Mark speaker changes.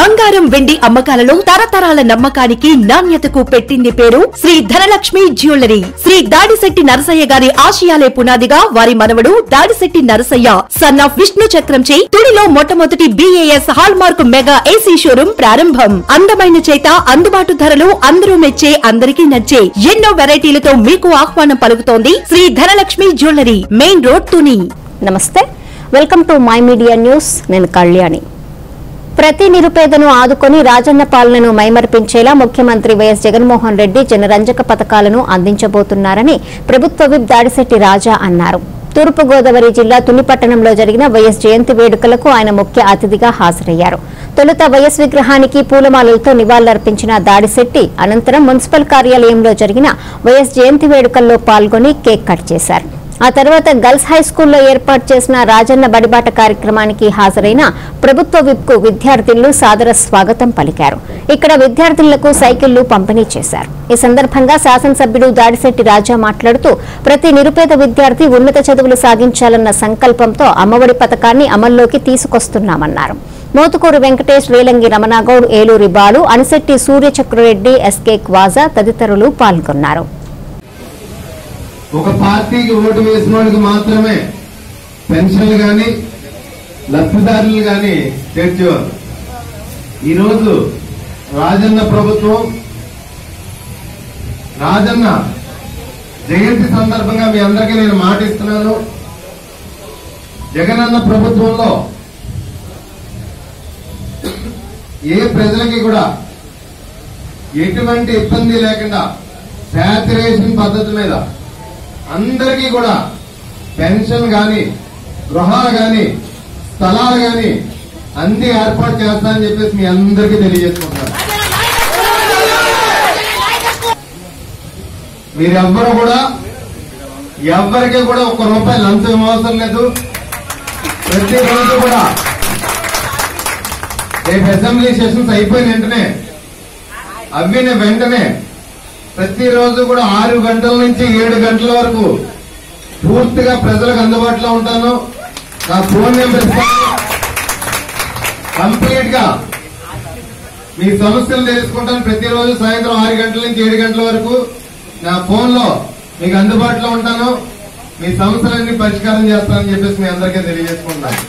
Speaker 1: బంగారం వెండి అమ్మకాలలో తరతరాల నమ్మకానికి నాణ్యతకు పెట్టింది పేరు శ్రీ ధనలక్ష్మి జ్యువెలరీ. శ్రీ దాడిశెట్టి నరసయ్య గారి ఆశయాలే పునాదిగా వారి మనవడు దాడిశెట్టి నరసయ్య సన్ ఆఫ్ విష్ణు చక్రం చే తుడిలో మొట్టమొదటి BIS hallmark mega AC showroom ప్రారంభం. అందమైన చేత అందుబాటు ధరలు అందరూ మెచ్చే అందరికీ నచ్చే ఎన్నో వెరైటీలతో మీకు ఆహ్వానం పలుకుతోంది Shri Dhanalakshmi jewellery main road Tuni.
Speaker 2: నమస్తే. Welcome to my media news. నేను కళ్యాణి. ప్రతి నిరుపేదను ఆదుకొని రాజన్న పాలనను మైమర్పించేలా ముఖ్యమంత్రి వైఎస్ జగన్మోహన్ రెడ్డి జనరంజక పథకాలను అందించబోతున్నారని ప్రభుత్వ విప్ దాడిశెట్టి రాజా అన్నారు. తూర్పుగోదావరి జిల్లా తునిపట్టణంలో జరిగిన వైఎస్ జయంతి వేడుకలకు ఆయన ముఖ్య అతిథిగా హాజరయ్యారు. తొలుత వైఎస్ విగ్రహానికి పూలమాలలతో నివాళులర్పించిన దాడిశెట్టి అనంతరం మున్సిపల్ కార్యాలయంలో జరిగిన వైఎస్ జయంతి వేడుకల్లో పాల్గొని కేక్ కట్ చేశారు. ఆ తర్వాత గర్ల్స్ హై స్కూల్లో ఏర్పాటు చేసిన రాజన్న బడిబాట కార్యక్రమానికి హాజరైన ప్రభుత్వ విప్కు విద్యార్థులు సాదర స్వాగతం పలికారు. ఇక్కడ విద్యార్థులకు సైకిళ్ళు పంపిణీ చేశారు. ఈ సందర్భంగా శాసనసభ్యుడు దాడిశెట్టి రాజా మాట్లాడుతూ ప్రతి నిరుపేద విద్యార్థి ఉన్నత చదువులు సాగించాలన్న సంకల్పంతో అమ్మఒడి పథకాన్ని అమల్లోకి తీసుకొస్తున్నామన్నారు. మోతుకూరు వెంకటేష్ రేలంగి రమణగౌడ్ ఏలూరి బాలు అనిశెట్టి సూర్యచక్రరెడ్డి ఎస్కే క్వాజా తదితరులు పాల్గొన్నారు.
Speaker 3: ఒక పార్టీకి ఓటు వేసిన వాడికి మాత్రమే పెన్షన్లు గాని లబ్ధిదారులు గాని చేర్చేవారు ఈరోజు రాజన్న ప్రభుత్వం రాజన్న జయంతి సందర్భంగా మీ అందరికీ నేను మాటిస్తున్నాను. జగనన్న ప్రభుత్వంలో ఏ ప్రజలకి కూడా ఎటువంటి ఇబ్బంది లేకుండా శాచురేషన్ పద్ధతి మీద అందరికీ కూడా పెన్షన్ గాని గృహాలు గాని స్థలాలు గాని అన్ని ఏర్పాటు చేస్తానని చెప్పేసి మీ అందరికీ తెలియజేసుకుంటాను మీరెవ్వరు కూడా ఎవ్వరికి కూడా ఒక్క రూపాయి లంచం అవసరం లేదు. ప్రతి రోజు కూడా రేపు అసెంబ్లీ సెషన్స్ అయిపోయిన వెంటనే అవ్విన వెంటనే ప్రతిరోజు కూడా ఆరు గంటల నుంచి ఏడు గంటల వరకు పూర్తిగా ప్రజలకు అందుబాటులో ఉంటాను. నా ఫోన్ నెంబర్ ఇస్తాను. కంప్లీట్గా మీ సమస్యలు తెలుసుకుంటాను ప్రతిరోజు సాయంత్రం ఆరు గంటల నుంచి ఏడు గంటల వరకు. నా ఫోన్లో మీకు అందుబాటులో ఉంటాను. మీ సమస్యలన్నీ పరిష్కారం చేస్తానని చెప్పేసి మీ అందరికీ తెలియజేసుకుంటాను